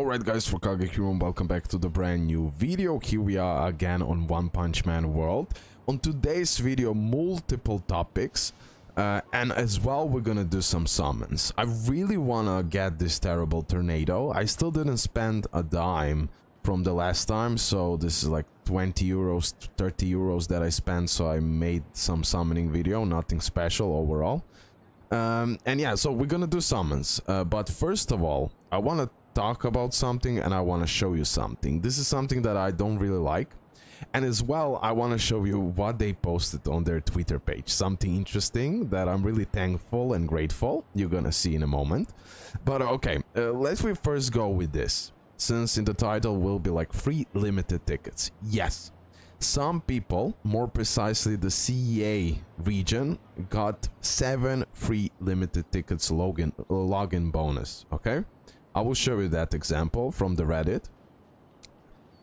Alright guys, for Kagekiro and welcome back to the brand new video. Here we are again on One Punch Man World. On today's video, multiple topics. Uh, and as well, we're gonna do some summons. I really wanna get this terrible tornado. I still didn't spend a dime from the last time, so this is like 20 euros, 30 euros that I spent, so I made some summoning video, nothing special overall. Um, and yeah, so we're gonna do summons. Uh, but first of all, I wanna talk about something and I want to show you something. This is something that I don't really like. And as well, I want to show you what they posted on their Twitter page. Something interesting that I'm really thankful and grateful. You're gonna see in a moment. But okay, uh, let's we first go with this. Since in the title will be like free limited tickets. Yes, some people, more precisely the SEA region, got 7 free limited tickets login, login bonus, okay? I will show you that example from the Reddit.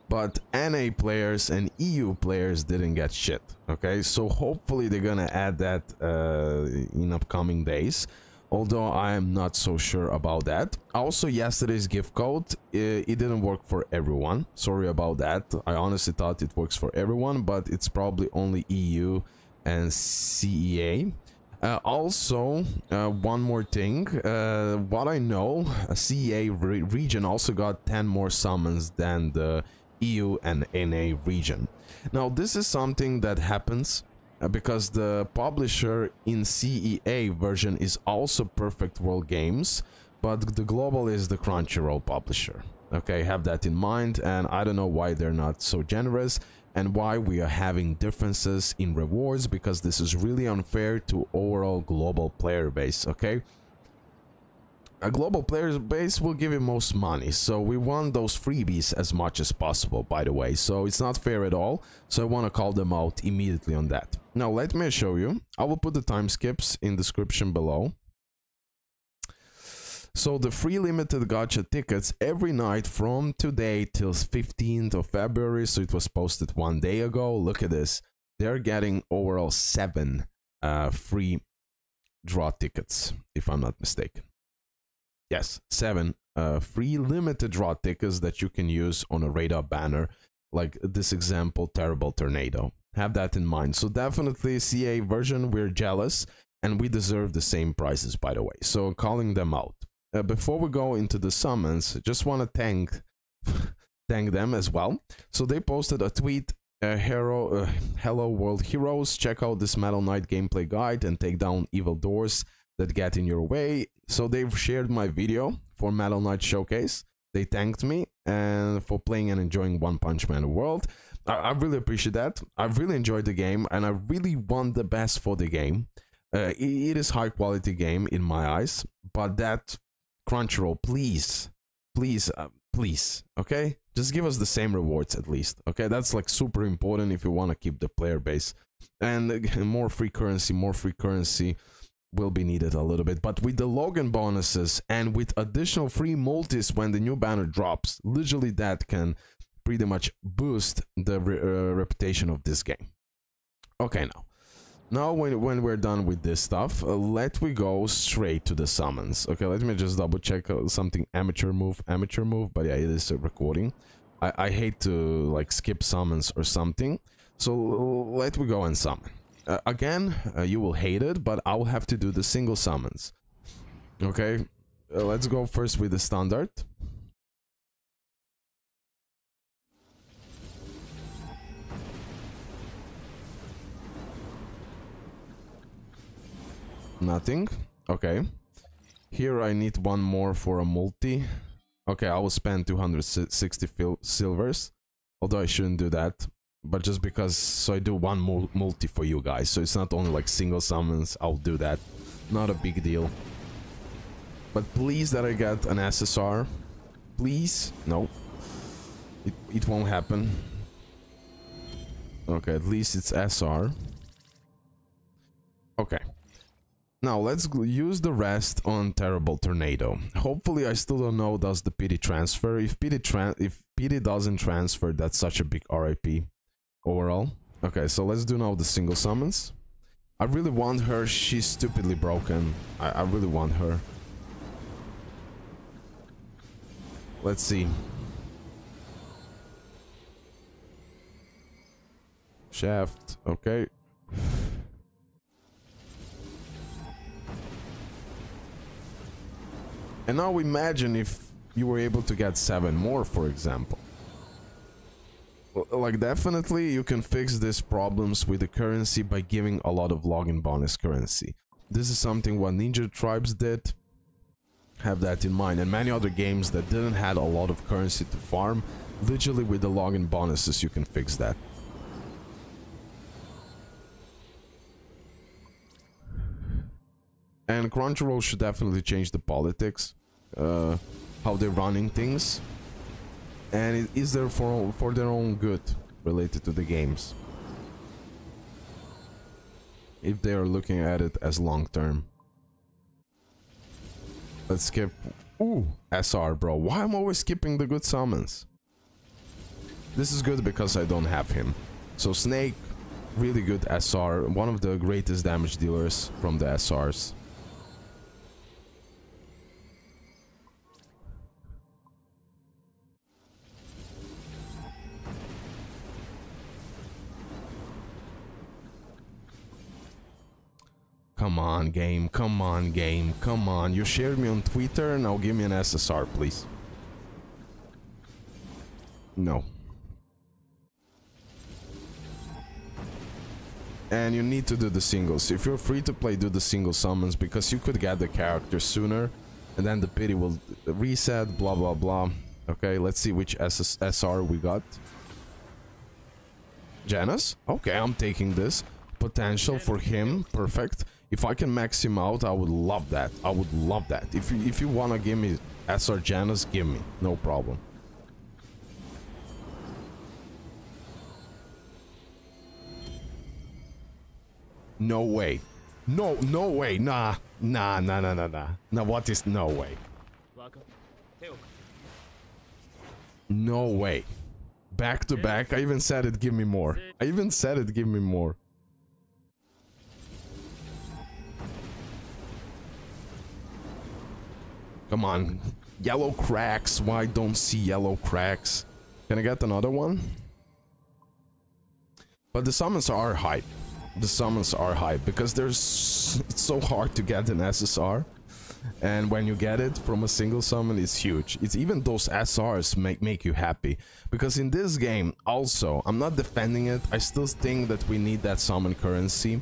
But NA players and EU players didn't get shit, okay? So hopefully they're gonna add that uh, in upcoming days. Although I am not so sure about that. Also, yesterday's gift code, it, it didn't work for everyone. Sorry about that. I honestly thought it works for everyone, but it's probably only EU and SEA. Uh, also, uh, one more thing. Uh, what I know, a SEA re region also got 10 more summons than the EU and NA region. Now, this is something that happens uh, because the publisher in SEA version is also Perfect World Games, but the global is the Crunchyroll publisher. Okay, have that in mind, and I don't know why they're not so generous and why we are having differences in rewards because this is really unfair to overall global player base okay? A global player base will give you most money so we want those freebies as much as possible by the way so it's not fair at all so i want to call them out immediately on that. Now let me show you. I will put the time skips in description below so the free limited gacha tickets every night from today till 15th of February. So it was posted one day ago. Look at this. They're getting overall seven uh, free draw tickets, if I'm not mistaken. Yes, seven uh, free limited draw tickets that you can use on a radar banner, like this example, Terrible Tornado. Have that in mind. So definitely CA version, we're jealous and we deserve the same prices, by the way. So calling them out uh, before we go into the summons, just want to thank thank them as well. So they posted a tweet. Uh, hero, uh, hello world heroes! Check out this Metal Knight gameplay guide and take down evil doors that get in your way. So they've shared my video for Metal Knight Showcase. They thanked me and for playing and enjoying One Punch Man World. I, I really appreciate that. I really enjoyed the game and I really want the best for the game. Uh, it, it is high quality game in my eyes, but that Crunchyroll, please, please, uh, please, okay? Just give us the same rewards at least, okay? That's like super important if you want to keep the player base. And more free currency, more free currency will be needed a little bit. But with the login bonuses and with additional free multis when the new banner drops, literally that can pretty much boost the re uh, reputation of this game. Okay, now now, when, when we're done with this stuff, uh, let we go straight to the summons. Okay, let me just double check uh, something amateur move, amateur move, but yeah, it is a recording. I, I hate to like skip summons or something, so let we go and summon. Uh, again, uh, you will hate it, but I will have to do the single summons. Okay, uh, let's go first with the standard. Nothing. Okay. Here I need one more for a multi. Okay, I will spend 260 silvers. Although I shouldn't do that. But just because, so I do one multi for you guys. So it's not only like single summons, I'll do that. Not a big deal. But please that I get an SSR. Please. No. It, it won't happen. Okay, at least it's SR. Okay. Now let's use the rest on Terrible Tornado. Hopefully I still don't know does the pity transfer. If pity, tran if pity doesn't transfer, that's such a big RIP overall. Okay, so let's do now the single summons. I really want her. She's stupidly broken. I, I really want her. Let's see. Shaft, okay. And now imagine if you were able to get seven more, for example. Like, definitely you can fix these problems with the currency by giving a lot of login bonus currency. This is something what Ninja Tribes did. Have that in mind. And many other games that didn't had a lot of currency to farm, literally with the login bonuses you can fix that. And Crunchyroll should definitely change the politics, uh, how they're running things, and it is there for for their own good related to the games. If they are looking at it as long term. Let's skip. Ooh, SR, bro. Why am I always skipping the good summons? This is good because I don't have him. So Snake, really good SR, one of the greatest damage dealers from the SRs. Come on, game. Come on, game. Come on. You shared me on Twitter. Now give me an SSR, please. No. And you need to do the singles. If you're free to play, do the single summons because you could get the character sooner and then the pity will reset, blah, blah, blah. Okay, let's see which SS SR we got. Janus? Okay, I'm taking this. Potential for him, perfect. If I can max him out, I would love that. I would love that. If you, if you want to give me SR Janus, give me. No problem. No way. No, no way. Nah. Nah, nah, nah, nah, nah. Now what is no way? No way. Back to back. I even said it, give me more. I even said it, give me more. Come on. Yellow cracks. Why don't see yellow cracks? Can I get another one? But the summons are hype. The summons are hype because there's it's so hard to get an SSR. And when you get it from a single summon, it's huge. It's even those SRs make make you happy. Because in this game, also, I'm not defending it. I still think that we need that summon currency.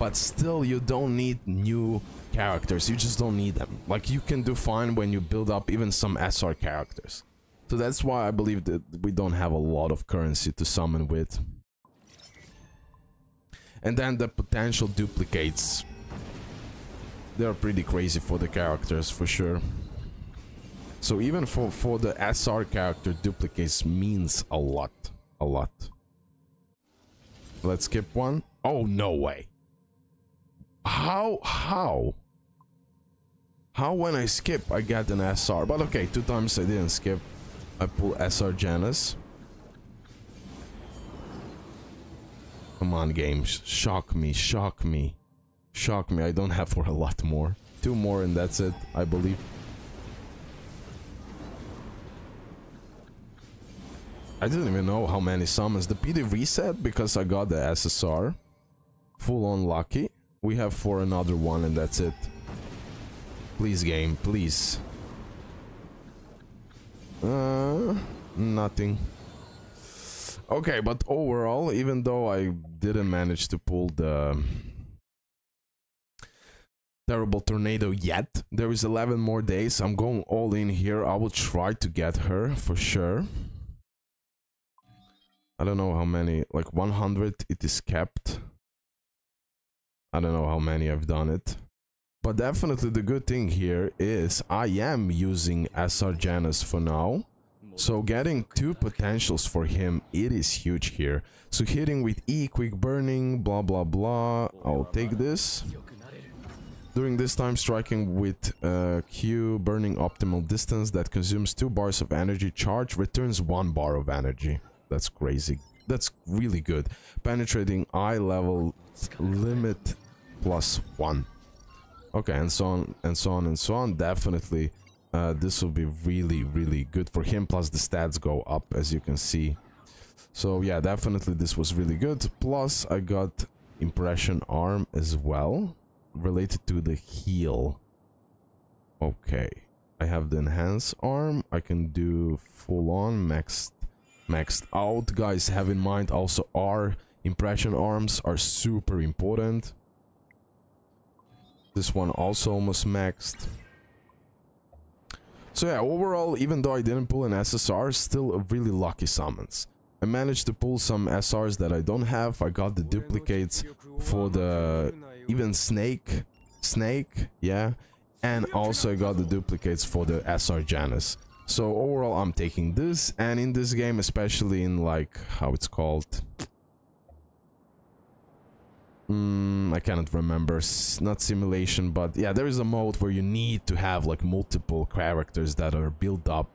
But still, you don't need new characters. You just don't need them. Like you can do fine when you build up even some SR characters. So that's why I believe that we don't have a lot of currency to summon with. And then the potential duplicates. They're pretty crazy for the characters for sure. So even for, for the SR character, duplicates means a lot. A lot. Let's skip one. Oh, no way. How? How? How when I skip I get an SR? But okay, two times I didn't skip. I pull SR Janus. Come on, games. Shock me, shock me. Shock me. I don't have for a lot more. Two more and that's it, I believe. I didn't even know how many summons. The pity reset because I got the SSR. Full on lucky. We have for another one and that's it. Please, game, please. Uh, nothing. Okay, but overall, even though I didn't manage to pull the terrible tornado yet, there is 11 more days. I'm going all in here. I will try to get her for sure. I don't know how many, like 100 it is kept. I don't know how many I've done it. But definitely the good thing here is I am using SR Janus for now. So getting two potentials for him, it is huge here. So hitting with E, quick burning, blah blah blah. I'll take this. During this time, striking with uh, Q, burning optimal distance that consumes 2 bars of energy charge, returns 1 bar of energy. That's crazy. That's really good. Penetrating eye level limit plus 1. Okay, and so on and so on and so on. Definitely uh, this will be really really good for him plus the stats go up as you can see so yeah definitely this was really good plus i got impression arm as well related to the heal okay i have the enhance arm i can do full on maxed maxed out guys have in mind also our impression arms are super important this one also almost maxed so yeah, overall, even though I didn't pull an SSR, still a really lucky summons. I managed to pull some SRs that I don't have. I got the duplicates for the even Snake, Snake, yeah. And also I got the duplicates for the SR Janus. So overall, I'm taking this. And in this game, especially in like, how it's called, Mm, I cannot remember. S not simulation, but yeah, there is a mode where you need to have like multiple characters that are built up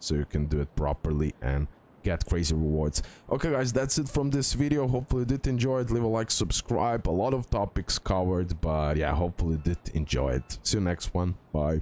so you can do it properly and get crazy rewards. Okay guys, that's it from this video. Hopefully you did enjoy it. Leave a like, subscribe. A lot of topics covered, but yeah, hopefully you did enjoy it. See you next one. Bye.